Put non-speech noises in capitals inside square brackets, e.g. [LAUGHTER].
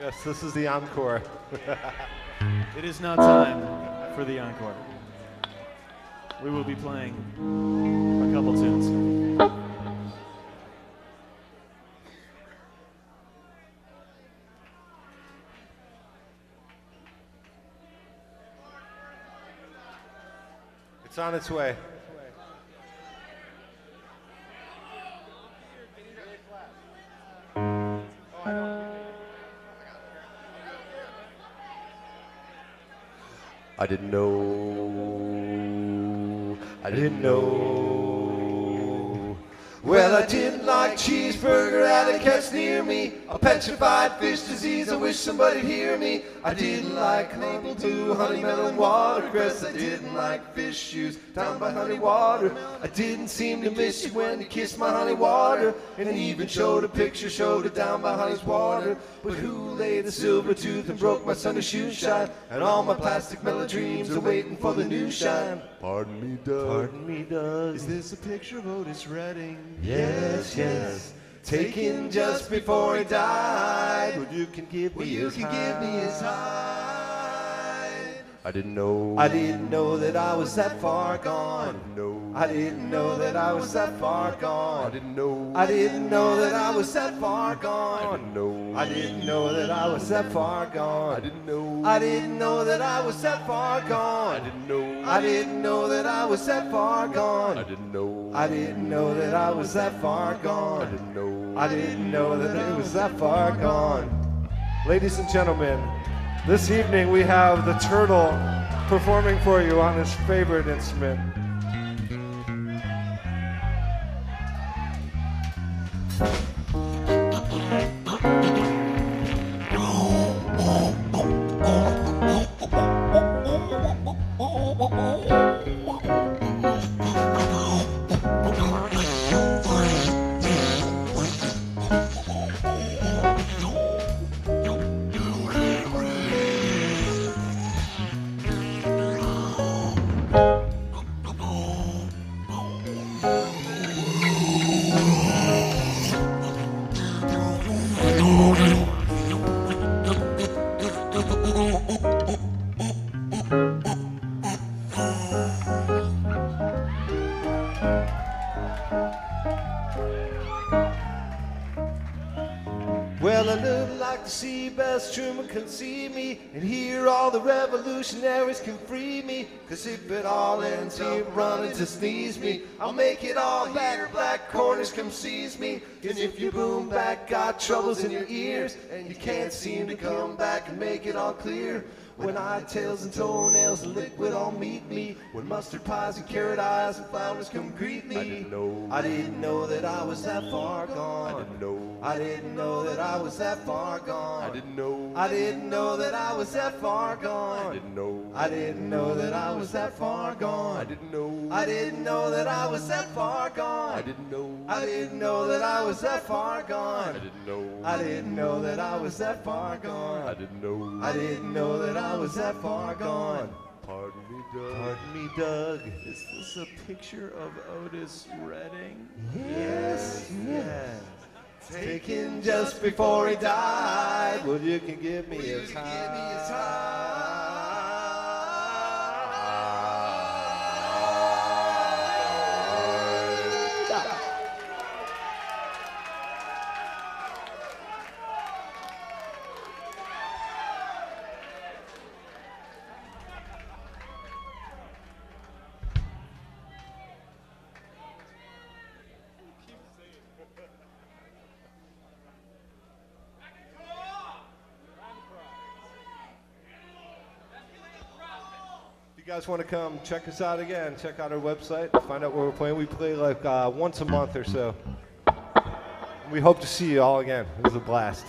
Yes, this is the encore. [LAUGHS] It is now time for the encore. We will be playing a couple tunes. It's on its way. Oh, I didn't know. I didn't know. Well, I didn't like cheeseburger, alley cats near me. A petrified fish disease, I wish somebody'd hear me. I didn't like maple dew, honey melon watercress. I didn't like fish shoes down by honey water. I didn't seem to miss you when you kissed my honey water. And it even showed a picture, showed it down by honey's water. But who laid the silver tooth and broke my Sunday shoe shine? And all my plastic mellow dreams are waiting for the new shine. Pardon me, Doug. Pardon me, Doug. Is this a picture of Otis Redding? Yes, yes. Taken just before he died. Well, you can give me Well, you his can give me his hide. I didn't know. I didn't know that I was that far gone. No. I didn't know that I was that far gone. I didn't know. I didn't know that I was that far gone. I. I didn't know that I was that far gone. I didn't know. I didn't know that I was that far gone. I didn't know. I didn't know that I was that far gone. I didn't know. I didn't know that I was that far gone. I didn't know. I didn't know that it was that far gone. Ladies and gentlemen, this evening we have the turtle performing for you on his favorite instrument. Well, I look like the seabass Truman can see me, and here all the revolutionaries can free me. Cause if it all ends here running to sneeze me, I'll make it all here. Black corners come seize me. And if you boom back got troubles in your ears, and you can't seem to come back and make it all clear. When eyetails and toenails and liquid all meet me. When mustard pies and carrot eyes and flowers come greet me. I didn't know. I didn't know that I was that far gone. I didn't know. I didn't know that I was that far gone. I didn't know. I didn't know that I was that far gone. I didn't know. I didn't know that I was that far gone. I didn't know. I didn't know that I was that far gone. I didn't know. I didn't know that I was that far gone. I didn't know. I didn't know that I was that far gone. I didn't know. I didn't know that I was that far gone. Pardon me, Doug. Pardon me, Doug. Is this a picture of Otis Redding? Yes, yes. Taken just before he died. Well, you can give me a high. You guys want to come check us out again, check out our website, find out where we're playing. We play like uh, once a month or so. We hope to see you all again. It was a blast.